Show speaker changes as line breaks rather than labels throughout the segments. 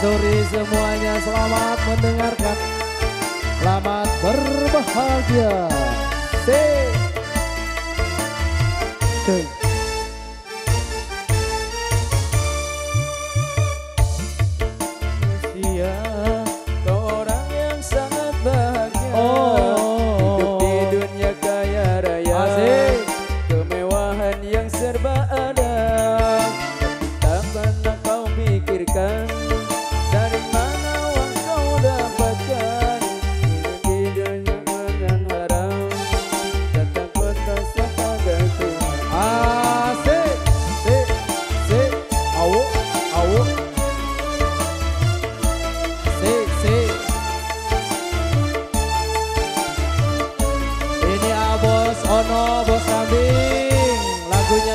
sore semuanya selamat mendengarkan. Selamat berbahagia.
Kau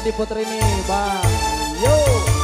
Lagunya diputer ini Bang. Yo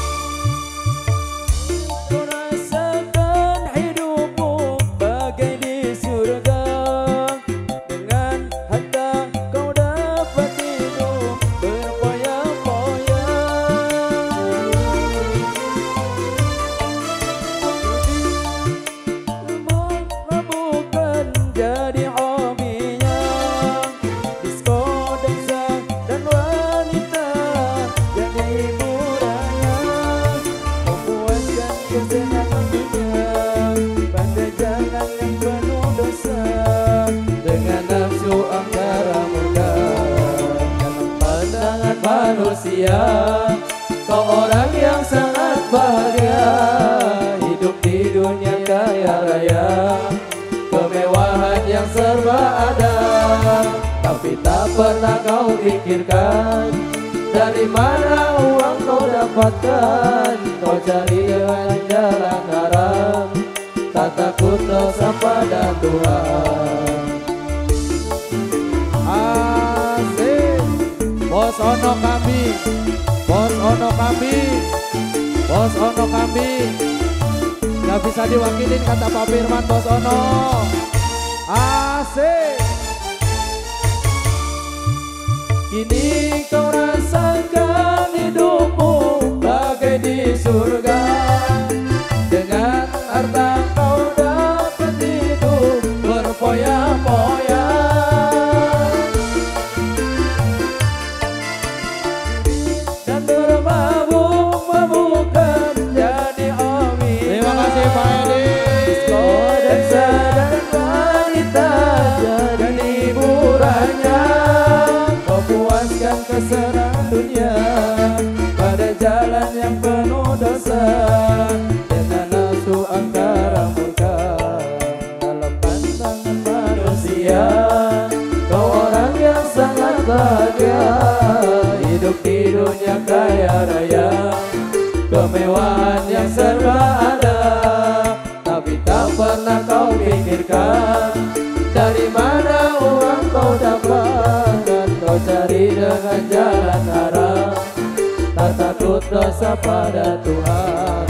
Tapi tak pernah kau pikirkan Dari mana uang kau dapatkan. Kau cari dengan jalan haram Tak takut dosa pada Tuhan
Asik. Bos Ono Kambing Bos Ono Kambing Bos Ono Kambing Gak bisa diwakilin kata Pak Firman Bos Ono. Asik
Kini kau dosa Dengan nafsu angkara murka Dalam pandangan manusia Kau orang yang sangat bahagia. Hidup di dunia kaya raya Kemewahan yang serba ada. Tapi tak pernah kau pikirkan Dari mana takut dosa pada Tuhan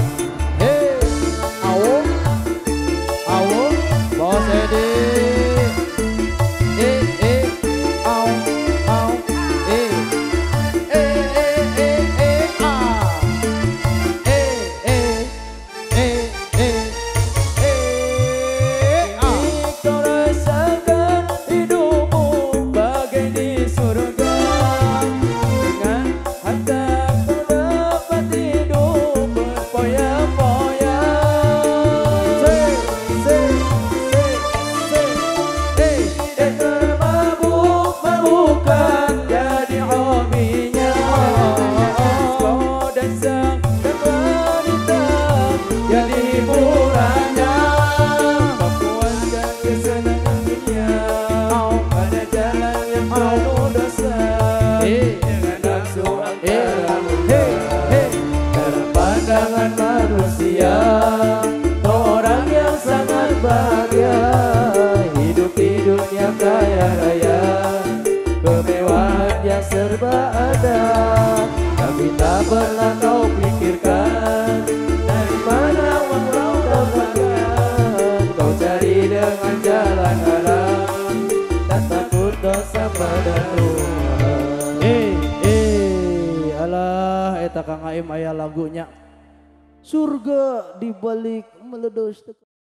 ada Tapi tak pernah kau pikirkan Dari mana uang kau dapatkan Kau cari dengan jalan haram Tak takut dosa pada Tuhan
Eh, eh, alah, eta Kang Aim aya lagunya. Surga di balik
meledos